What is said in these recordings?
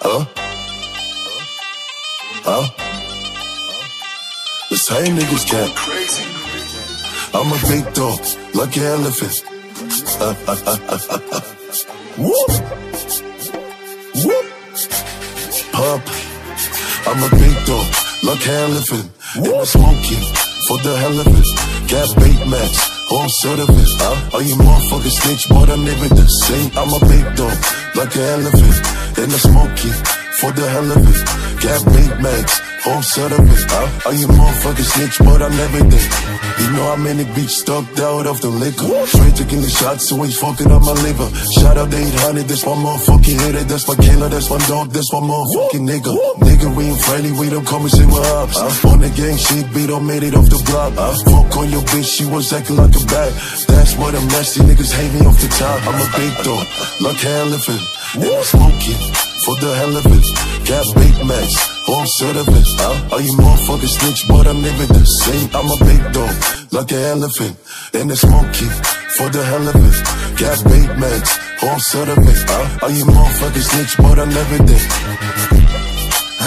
Huh? Huh? The same niggas can't. I'm a big dog, lucky elephant. Whoop! Whoop! Pump. I'm a big dog, lucky elephant. And I'm smoking for the hell of it. Got bait max, home oh, service. Huh? All you motherfuckers snitch, but I'm never the same. I'm a big dog, like an elephant. And I'm smoking for the hell of it. Got big max, home service. Huh? All you motherfuckers snitch, but I'm never there. You know I'm in the beach, stuck out of the liquor. Straight taking the shots, so he's fucking up my liver. Shout out to 800, that's my motherfucking hitter. That's my killer, that's my dog, that's my motherfucking nigga. Nigga, we ain't friendly, we don't come and say we're ups. Uh, on the gang shit, beat on made it off the block. I fuck on your bitch, she was acting like a bat. That's what them nasty niggas hate me off the top. I'm a big dog, like an elephant. And I'm smoking for the hell of it. Got big max, home service. Huh? All you motherfuckers snitch, but I'm never the same. I'm a big dog, like an elephant. And it's monkey for the hell of it. Got big max, home service. Huh? All you motherfuckers snitch, but I'm never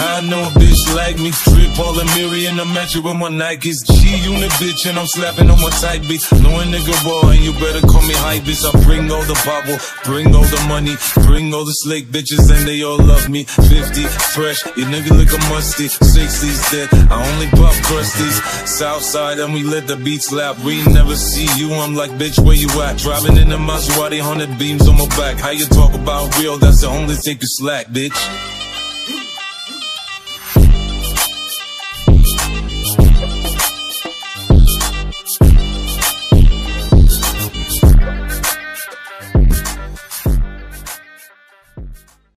I know a bitch like me. Strip all the Miri and I'm at you with my Nikes. G unit bitch and I'm slapping on my tight beat. Know a nigga raw and you better call me high bitch. I bring all the bubble, bring all the money, bring all the slick bitches and they all love me. 50, fresh, you nigga look a musty. 60s dead, I only pop crusties. Southside and we let the beats slap. We never see you, I'm like bitch where you at? Driving in the Maserati, 100 beams on my back. How you talk about real, that's the only thing you slack, bitch.